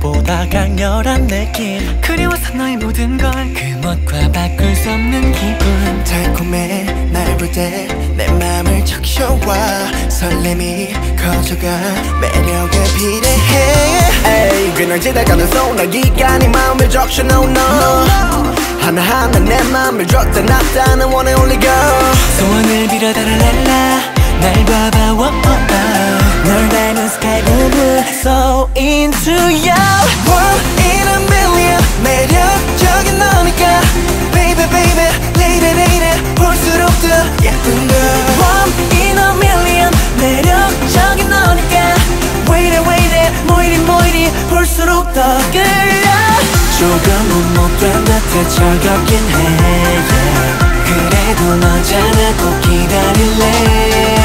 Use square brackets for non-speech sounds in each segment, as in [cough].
무엇보다 강렬한 느낌 그리워서 너의 모든 걸그 무엇과 바꿀 수 없는 기분. 달콤해 날 볼 때 내 맘을 적셔와. 설렘이 커져가 매력에 비례해. 에이 그냥 지나가는 소나기가 네 마음을 적셔 no no. 하나하나 내 맘을 줬다 놨다 난 원해 only girl 소원을 빌어 달랄랄라. 날 봐봐 oh. 널 닮은 blue blue So into 조금은 못된 듯해 차갑긴 해. Yeah. 그래도 너잖아 꼭 기다릴래.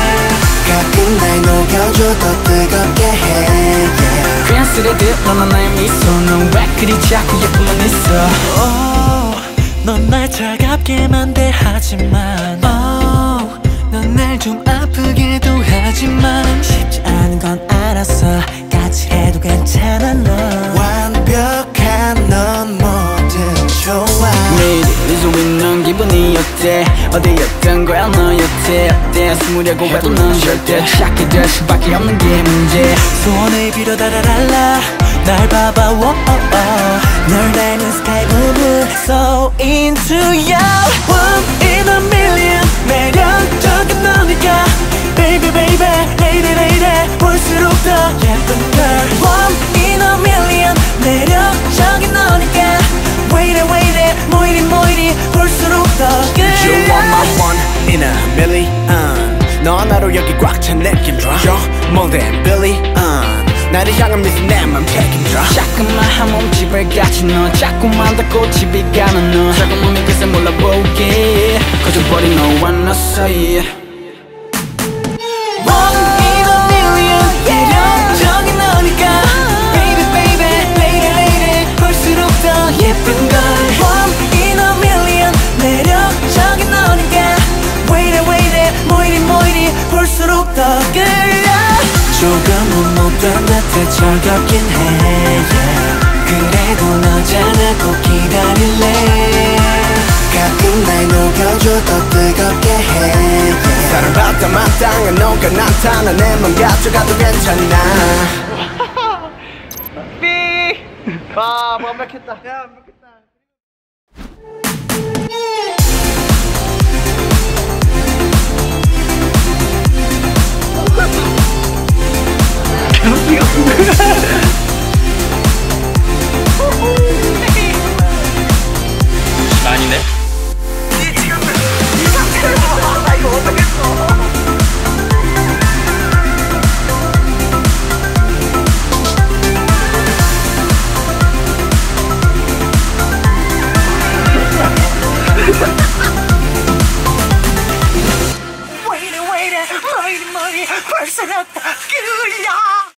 가끔 날 녹여줘 더 뜨겁게 해. Yeah. 그냥 쓰레듯 너는 나의 미소 넌왜 그리 자꾸 예쁘만 있어? Oh, 넌날 차갑게만 대하지만. Oh, 넌날 좀 아프게도 하지만. 쉽지 않은 건 알았어 네 속에 넌 기분이 어때? 어디였던 거야 너 여태 어때? 숨으려고 해도 넌 절대 찾게 될 수밖에 없는 게 문제. 소원을 빌어 달아랄라. 날 봐봐. 널 닮은 blue blue So into you 여기 꽉 찬 느낌 들어 You're more than billion 나를 향한 미소 내맘 책임져 자꾸만 한 몸집을 가진 너. 자꾸만 더 꽃이 가는 너. 자꾸만 믿겠어 몰라보게 커져버린 너와 너 사이에 듯해 차갑긴 해 yeah. 그래도 너잖아 꼭 기다릴래 가끔 날 녹여줘 더 뜨겁게 해 yeah. 사랑받다 마땅한 너가 나타나 내맘 가져가도 괜찮아 [laughs] 와 완벽했다. 야